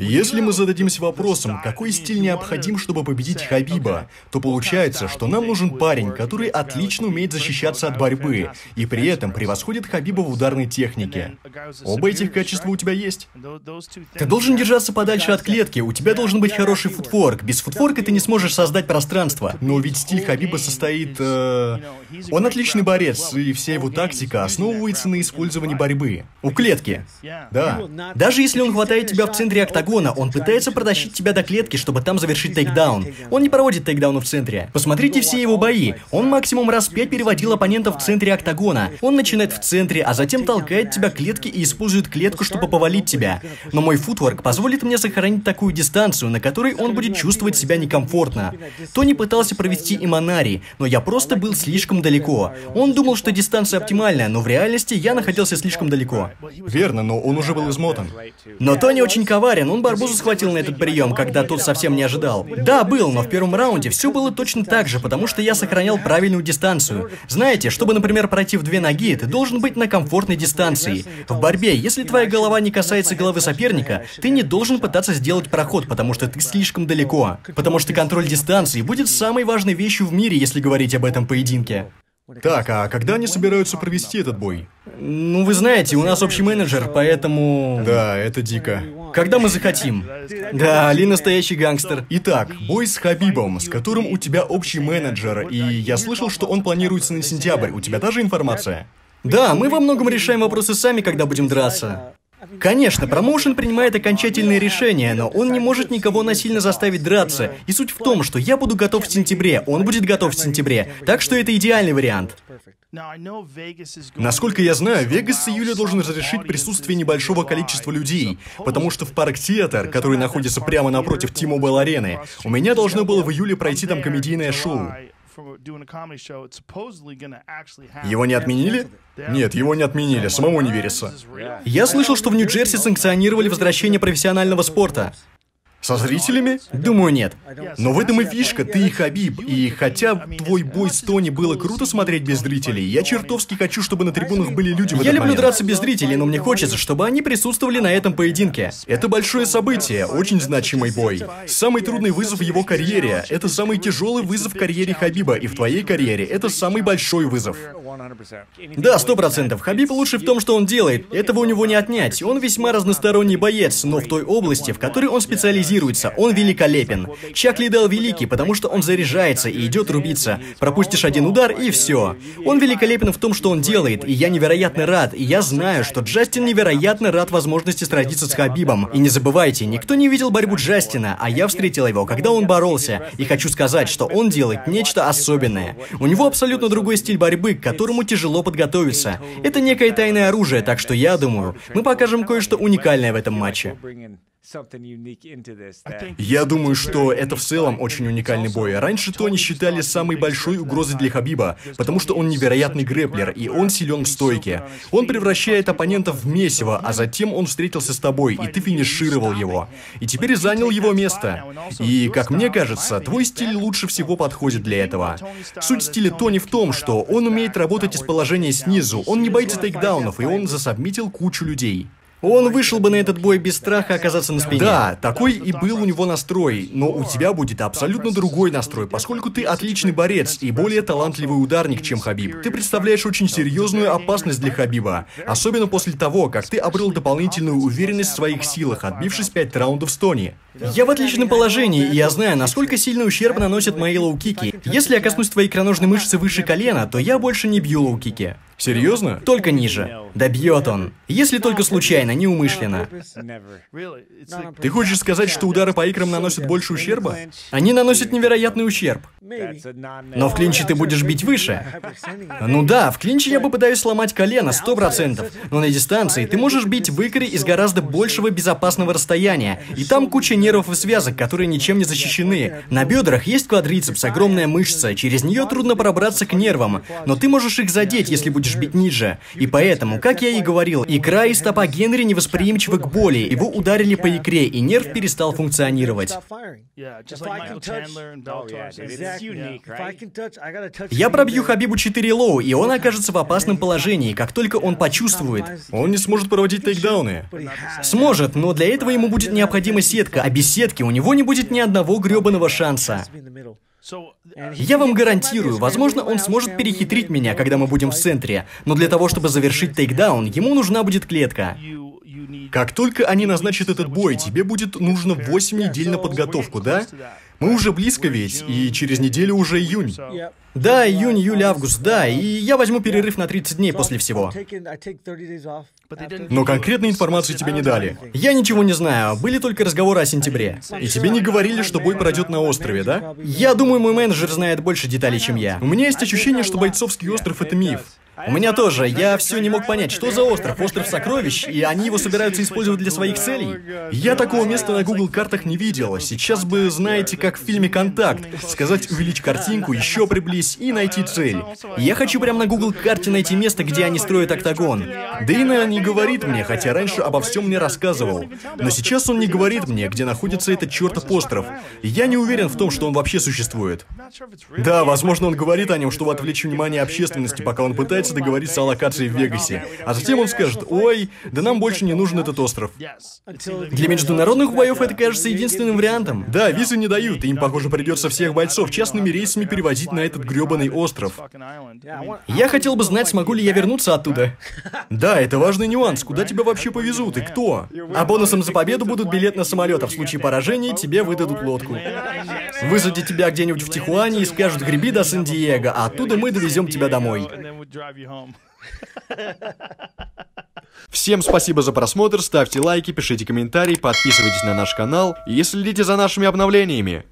Если мы зададимся вопросом, какой стиль необходим, чтобы победить Хабиба, то получается, что нам нужен парень, который отлично умеет защищаться от борьбы, и при этом превосходит Хабиба в ударной технике. Оба этих качества у тебя есть. Ты должен держаться подальше от клетки, у тебя должен быть хороший футворк. Без футворка ты не сможешь создать пространство. Но ведь стиль Хабиба состоит... Э... Он отличный борец, и вся его тактика основывается на использовании борьбы. У клетки. Да. Даже если он хватает тебя в центре октагона, он пытается протащить тебя до клетки, чтобы там завершить тейкдаун. Он не проводит тейкдауну в центре. Посмотрите все его бои. Он максимум раз пять переводил оппонентов в центре октагона. Он начинает в центре, а затем толкает тебя к клетке и использует клетку, чтобы повалить тебя. Но мой футворк позволит мне сохранить такую дистанцию, на которой он будет чувствовать себя некомфортно. Тони пытался провести Иманари, но я просто был слишком далеко. Он думал, что дистанция оптимальная, но в реальности я находился слишком далеко. Верно, но он уже был измотан. Но Тони очень коварен, он Барбузу схватил на этот прием, когда тот совсем не ожидал. Да, был, но в первом раунде все было точно так же, потому что я сохранял правильную дистанцию. Знаете, чтобы, например, пройти в две ноги, ты должен быть на комфортной дистанции. В борьбе, если твоя голова не касается головы соперника, ты не должен пытаться сделать проход, потому что ты слишком далеко. Потому что контроль дистанции будет самой важной вещью в мире, если говорить об этом поединке. Так, а когда они собираются провести этот бой? Ну, вы знаете, у нас общий менеджер, поэтому... Да, это дико. Когда мы захотим. Да, Али настоящий гангстер. Итак, бой с Хабибом, с которым у тебя общий менеджер, и я слышал, что он планируется на сентябрь. У тебя та же информация? Да, мы во многом решаем вопросы сами, когда будем драться. Конечно, промоушен принимает окончательные решения, но он не может никого насильно заставить драться. И суть в том, что я буду готов в сентябре, он будет готов в сентябре. Так что это идеальный вариант. Насколько я знаю, Вегас с июля должен разрешить присутствие небольшого количества людей, потому что в парк Театр, который находится прямо напротив T-Mobile арены, у меня должно было в июле пройти там комедийное шоу. Его не отменили? Нет, его не отменили, самому не верится. Я слышал, что в Нью-Джерси санкционировали возвращение профессионального спорта. Со зрителями? Думаю, нет. Но в этом и фишка, ты и Хабиб. И хотя твой бой с Тони было круто смотреть без зрителей, я чертовски хочу, чтобы на трибунах были люди в Я люблю момент. драться без зрителей, но мне хочется, чтобы они присутствовали на этом поединке. Это большое событие, очень значимый бой. Самый трудный вызов в его карьере. Это самый тяжелый вызов в карьере Хабиба, и в твоей карьере это самый большой вызов. Да, сто процентов. Хабиб лучше в том, что он делает. Этого у него не отнять. Он весьма разносторонний боец, но в той области, в которой он специализируется, он великолепен. Чак Лидел великий, потому что он заряжается и идет рубиться. Пропустишь один удар и все. Он великолепен в том, что он делает, и я невероятно рад. И я знаю, что Джастин невероятно рад возможности сразиться с Хабибом. И не забывайте, никто не видел борьбу Джастина, а я встретил его, когда он боролся. И хочу сказать, что он делает нечто особенное. У него абсолютно другой стиль борьбы, к которому тяжело подготовиться. Это некое тайное оружие, так что я думаю, мы покажем кое-что уникальное в этом матче. Я думаю, что это в целом очень уникальный бой. Раньше Тони считали самой большой угрозой для Хабиба, потому что он невероятный грэплер, и он силен в стойке. Он превращает оппонентов в месиво, а затем он встретился с тобой, и ты финишировал его. И теперь занял его место. И, как мне кажется, твой стиль лучше всего подходит для этого. Суть стиля Тони в том, что он умеет работать из положения снизу, он не боится тейкдаунов, и он засобмитил кучу людей. Он вышел бы на этот бой без страха оказаться на спине. Да, такой и был у него настрой, но у тебя будет абсолютно другой настрой, поскольку ты отличный борец и более талантливый ударник, чем Хабиб. Ты представляешь очень серьезную опасность для Хабиба, особенно после того, как ты обрел дополнительную уверенность в своих силах, отбившись пять раундов с Тони. Я в отличном положении, и я знаю, насколько сильный ущерб наносят мои лоу-кики. Если я коснусь твоей икроножной мышцы выше колена, то я больше не бью лоу-кики. Серьезно? Только ниже. Да бьет он. Если только случайно, неумышленно. Ты хочешь сказать, что удары по икрам наносят больше ущерба? Они наносят невероятный ущерб. Но в клинче ты будешь бить выше. Ну да, в клинче я попытаюсь сломать колено, сто процентов. Но на дистанции ты можешь бить в икре из гораздо большего безопасного расстояния. И там куча нервов и связок, которые ничем не защищены. На бедрах есть квадрицепс, огромная мышца, через нее трудно пробраться к нервам, но ты можешь их задеть, если будешь бить ниже. И поэтому, как я и говорил, икра и стопа Генри невосприимчивы к боли, его ударили по икре, и нерв перестал функционировать. Я пробью Хабибу 4 лоу, и он окажется в опасном положении, как только он почувствует. Он не сможет проводить тейкдауны. Сможет, но для этого ему будет необходима сетка, а без сетки у него не будет ни одного гребаного шанса. Я вам гарантирую, возможно, он сможет перехитрить меня, когда мы будем в центре, но для того, чтобы завершить тейкдаун, ему нужна будет клетка. Как только они назначат этот бой, тебе будет нужно 8 недель на подготовку, да? Мы уже близко ведь, и через неделю уже июнь. Да, июнь, июль, август, да, и я возьму перерыв на 30 дней после всего. Но конкретной информации тебе не дали. Я ничего не знаю, были только разговоры о сентябре. И тебе не говорили, что бой пройдет на острове, да? Я думаю, мой менеджер знает больше деталей, чем я. У меня есть ощущение, что бойцовский остров — это миф. У меня тоже. Я все не мог понять, что за остров? Остров сокровищ? И они его собираются использовать для своих целей? Я такого места на Google картах не видел. Сейчас бы, знаете, как в фильме «Контакт», сказать «увеличь картинку», еще приблизь и найти цель. Я хочу прямо на Google карте найти место, где они строят октагон. Дейна не говорит мне, хотя раньше обо всем мне рассказывал. Но сейчас он не говорит мне, где находится этот чертов остров. Я не уверен в том, что он вообще существует. Да, возможно, он говорит о нем, чтобы отвлечь внимание общественности, пока он пытается пытается договориться о локации в Вегасе. А затем он скажет, ой, да нам больше не нужен этот остров. Для международных боев это кажется единственным вариантом. Да, визы не дают, и им, похоже, придется всех бойцов частными рейсами перевозить на этот гребаный остров. Я хотел бы знать, смогу ли я вернуться оттуда. Да, это важный нюанс. Куда тебя вообще повезут и кто? А бонусом за победу будут билет на самолет, а в случае поражения тебе выдадут лодку. Высадят тебя где-нибудь в Тихуане и скажут «греби до Сан-Диего», а оттуда мы довезем тебя домой. Всем спасибо за просмотр, ставьте лайки, пишите комментарии, подписывайтесь на наш канал и следите за нашими обновлениями.